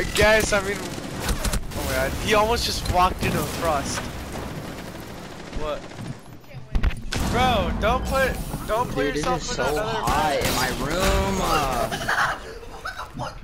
I guess, I mean... Oh my god, he almost just walked into a thrust. What? Bro, don't put... Don't put Dude, yourself in so another hot in my room. Uh,